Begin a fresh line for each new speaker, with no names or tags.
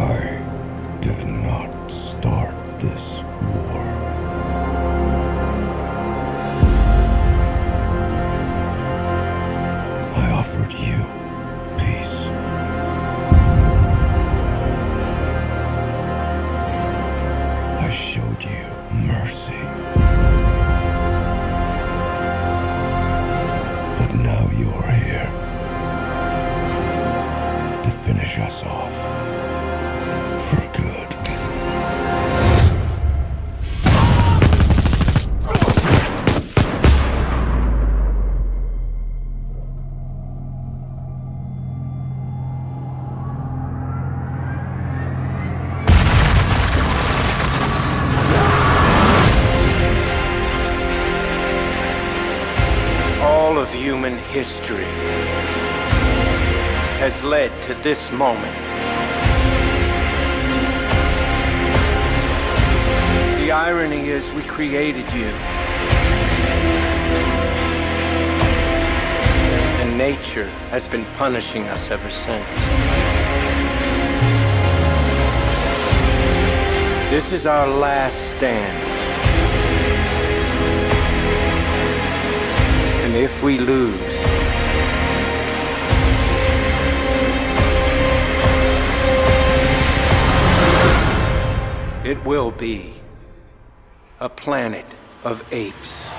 I did not start this war. I offered you peace. I showed
All of human history has led to this moment. The irony is, we created you. And nature has been punishing us ever since. This is our last stand. We lose, it will be a planet of apes.